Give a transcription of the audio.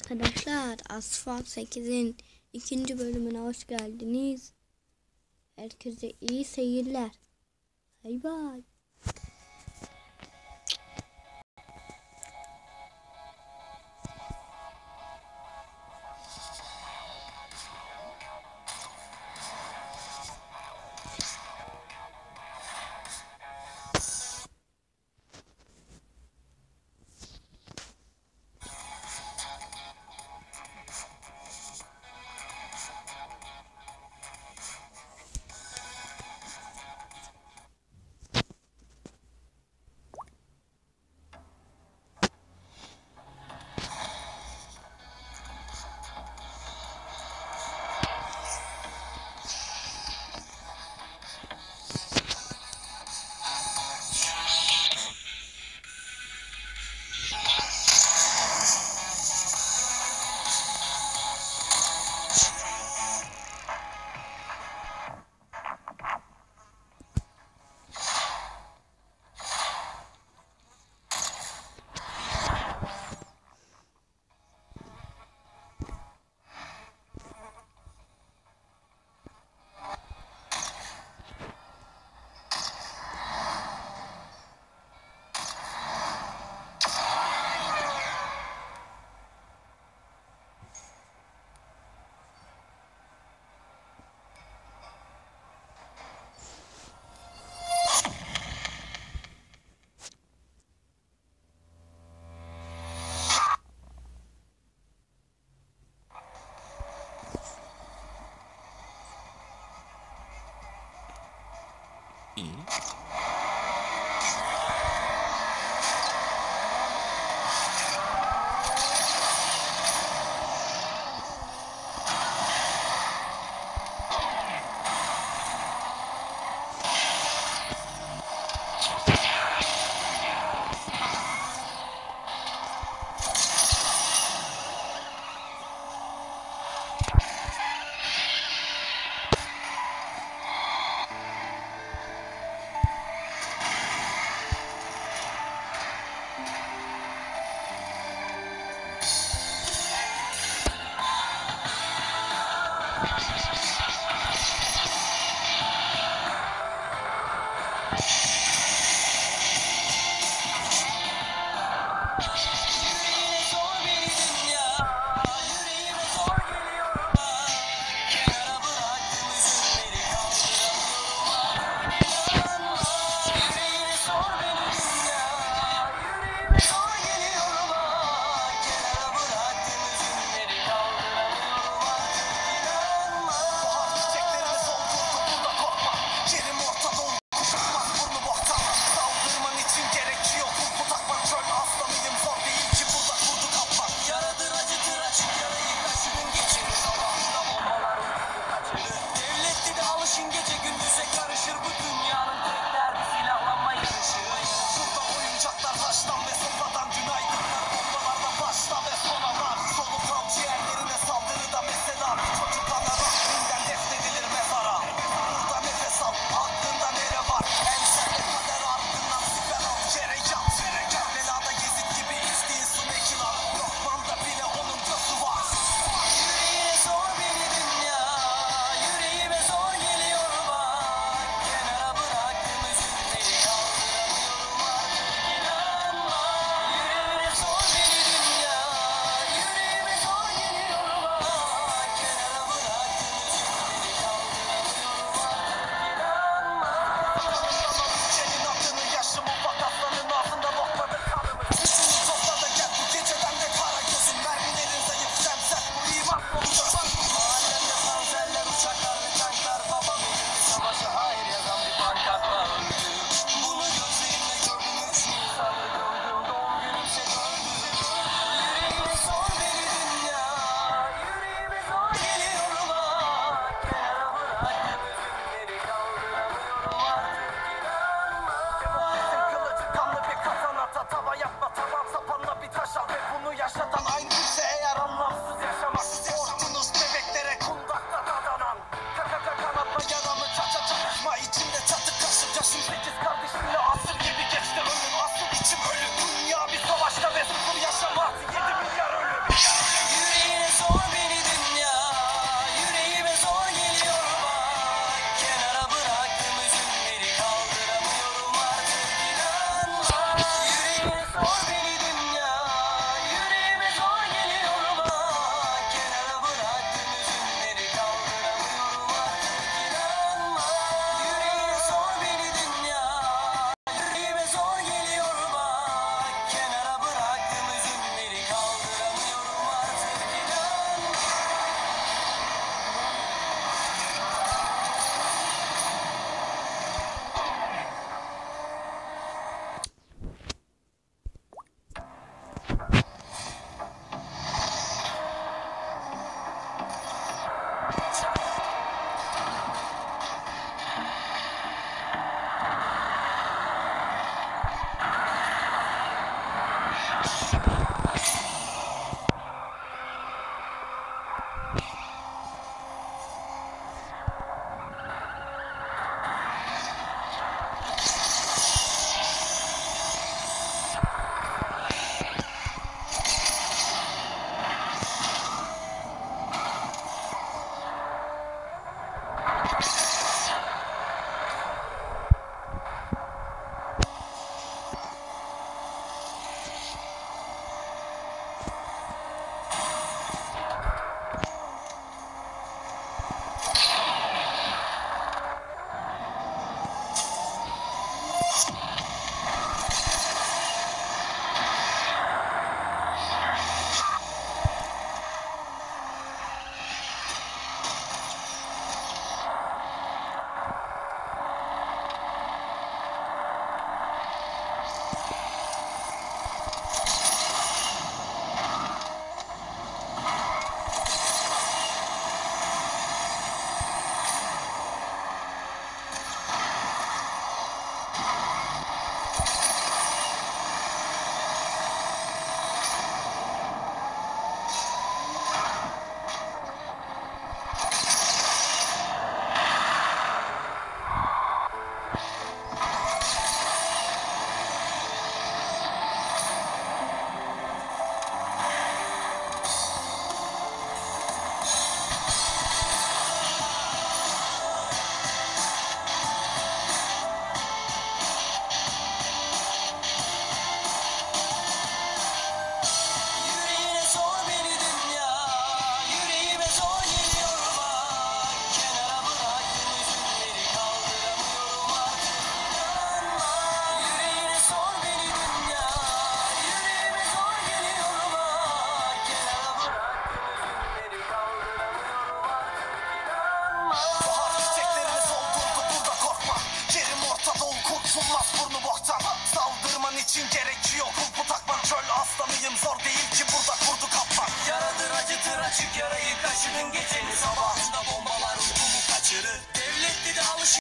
Arkadaşlar Asfalt 8'in ikinci bölümüne hoş geldiniz. Herkese iyi seyirler. Bay bay. E. Bye. yarayı kaşının geçeni Sabahında bombalar ufkumu kaçırır Devlet dedi alışın